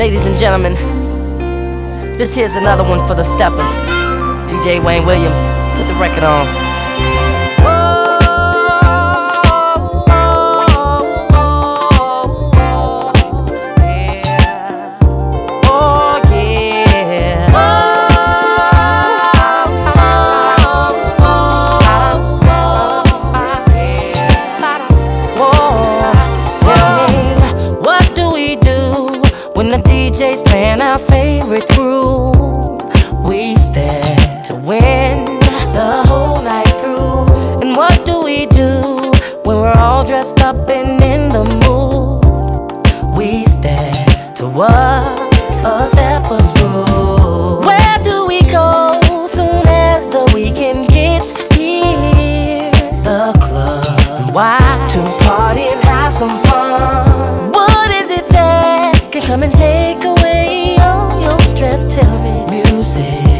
Ladies and gentlemen, this here's another one for the steppers. DJ Wayne Williams, put the record on. DJ's playing our favorite groove. We stand to win the whole night through. And what do we do when we're all dressed up and in the mood? We stand to what a stepper's rule. Where do we go soon as the weekend gets here? The club. Why? To party and have some fun. What is it that can come and take tell me music.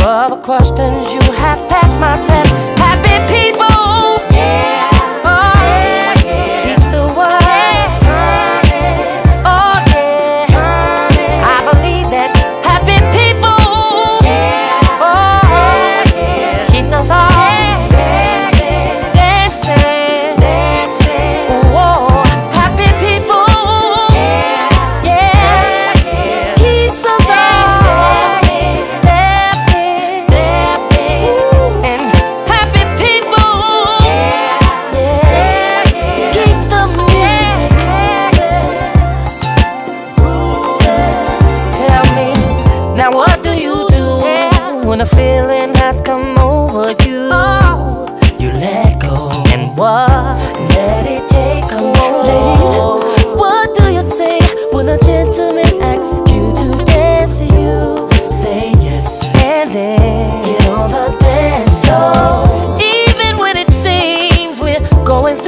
No other questions, you have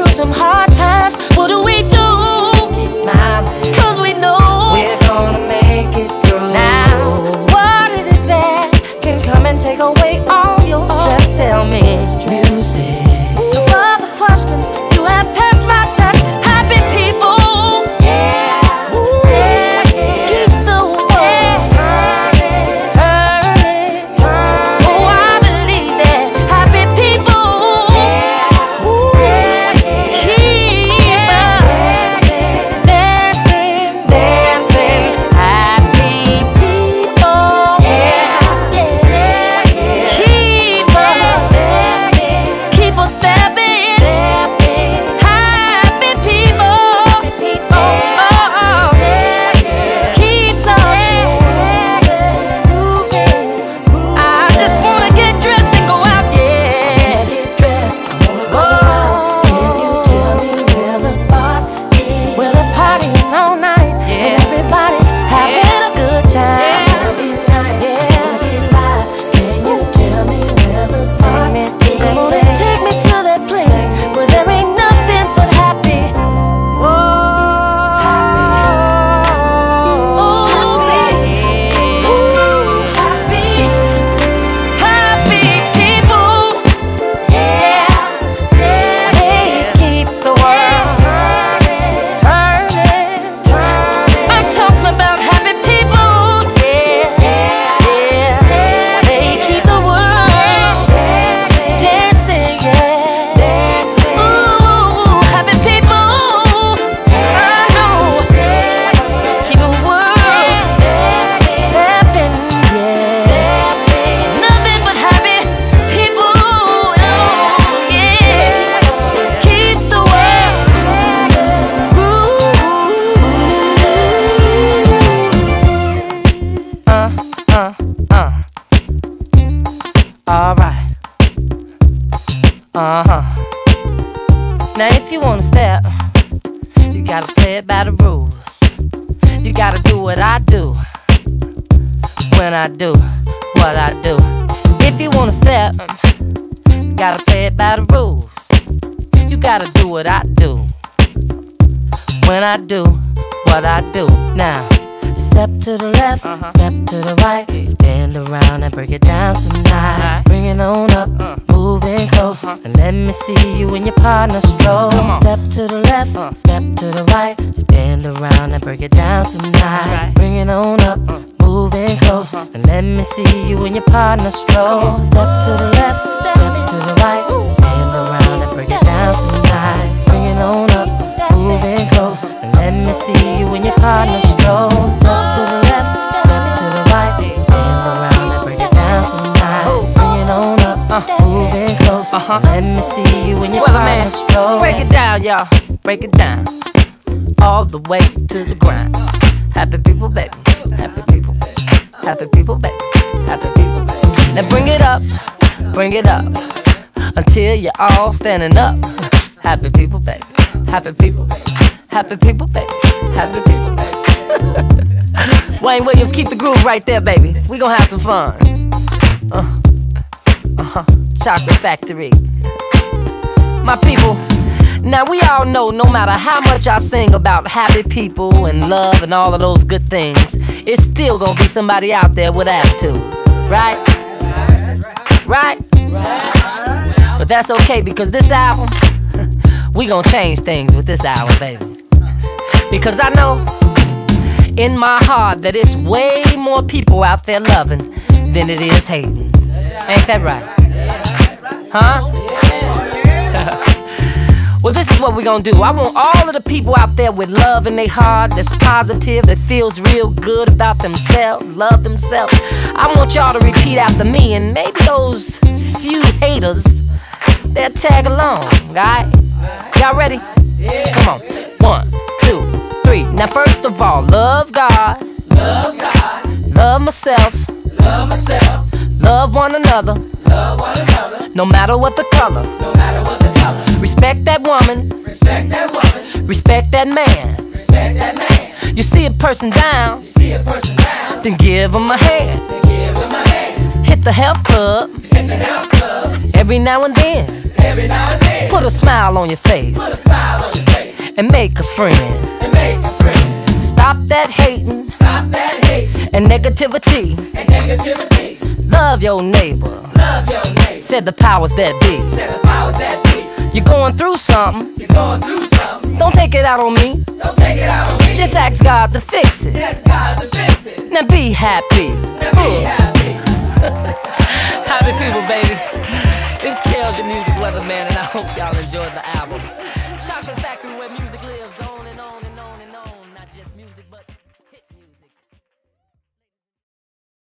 through some hard times, what do we do? Uh huh. Now, if you wanna step, you gotta play it by the rules. You gotta do what I do when I do what I do. If you wanna step, you gotta play it by the rules. You gotta do what I do when I do what I do. Now. Step to the left, uh -huh. step to the right. Spin around and break it down tonight. Bring it on up, uh. And let me see you and your partner stroll. Step to the left, uh. step to the right. Spin around and break it down tonight. Bring it on up, moving close. And let me see you and your partner stroll. Step to the left, up, moving close. Uh-huh. Let me see you and your Well, partner man, stroll. break it down, y'all. Break it down. All the way to the ground. Happy people, baby. Happy people, baby. Happy people, baby. Happy people, baby. Now bring it up, bring it up. Until you're all standing up. Happy people, baby. Happy people, baby. Happy people, baby. Happy people, baby. Wayne Williams, keep the groove right there, baby. We gonna have some fun. Uh, Chocolate Factory. My people, now we all know no matter how much I sing about happy people and love and all of those good things, it's still gonna be somebody out there with attitude. Right? Right? But that's okay because this album, we gonna change things with this album, baby. Because I know in my heart that it's way more people out there loving than it is hating. Ain't that right? Huh? Well, this is what we're gonna do. I want all of the people out there with love in their heart, that's positive, that feels real good about themselves, love themselves. I want y'all to repeat after me, and maybe those few haters, they'll tag along, right? Y'all ready? Come on. One, two, three. Now, first of all, love God, Love God, love myself, love myself, love one another, love one another, no matter what the color. no matter what the color. Respect that woman, Respect that woman, respect that man. respect that man. You see a person down, See a person down, then give them a hand. then give them a hand. Hit the health club Hit the health club every now and then. every now and then. Put a smile on your Put a face smile on your face and make a friend. and make a friend. Stop that hating Stop that hate and negativity. and negativity. Love your neighbor, Love your neighbor. said the powers that be. Set the powers that be. You're going through something, You're going through something. don't take it out on me. Don't take it out on me. Just ask God to fix it. ask God to fix it. Now be happy. And be happy.